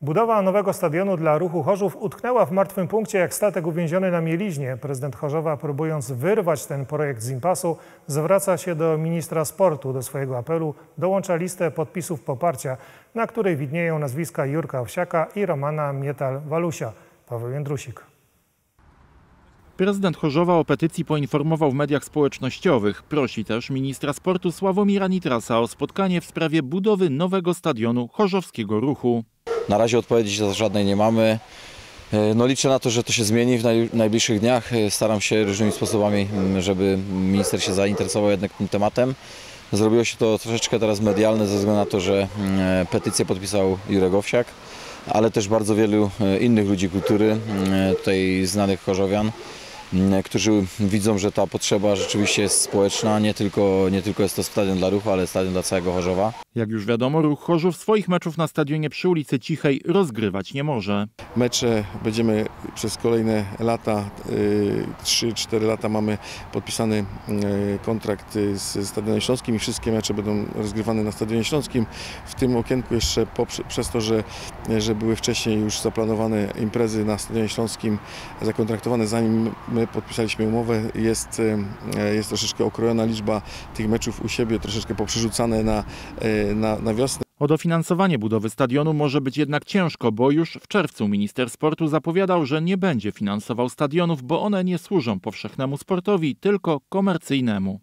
Budowa nowego stadionu dla ruchu Chorzów utknęła w martwym punkcie jak statek uwięziony na mieliźnie. Prezydent Chorzowa, próbując wyrwać ten projekt z impasu, zwraca się do ministra sportu. Do swojego apelu dołącza listę podpisów poparcia, na której widnieją nazwiska Jurka Owsiaka i Romana Mietal-Walusia. Paweł Jędrusik. Prezydent Chorzowa o petycji poinformował w mediach społecznościowych. Prosi też ministra sportu Sławomira Nitrasa o spotkanie w sprawie budowy nowego stadionu chorzowskiego ruchu. Na razie odpowiedzi żadnej nie mamy. E, No liczę na to, że to się zmieni w naj- najbliższych dniach. E, Staram się różnymi sposobami, żeby minister się zainteresował jednak tym tematem. Zrobiło się to troszeczkę teraz medialne ze względu na to, że e, petycję podpisał Jurek Owsiak, ale też bardzo wielu innych ludzi kultury, tutaj znanych chorzowian, którzy widzą, że ta potrzeba rzeczywiście jest społeczna, nie tylko, nie tylko jest to stadion dla ruchu, ale stadion dla całego Chorzowa. Jak już wiadomo, ruch Chorzów swoich meczów na stadionie przy ulicy Cichej rozgrywać nie może. mecze będziemy przez kolejne lata, 3-4 lata mamy podpisany y, kontrakt y, z Stadionem Śląskim i wszystkie mecze będą rozgrywane na Stadionie Śląskim. W tym okienku jeszcze przez to, że, że były wcześniej już zaplanowane imprezy na Stadionie Śląskim zakontraktowane zanim my podpisaliśmy umowę, jest, y, jest troszeczkę okrojona liczba tych meczów u siebie, troszeczkę poprzerzucane na, y, na, na wiosnę. O dofinansowanie budowy stadionu może być jednak ciężko, bo już w czerwcu minister sportu zapowiadał, że nie będzie finansował stadionów, bo one nie służą powszechnemu sportowi, tylko komercyjnemu.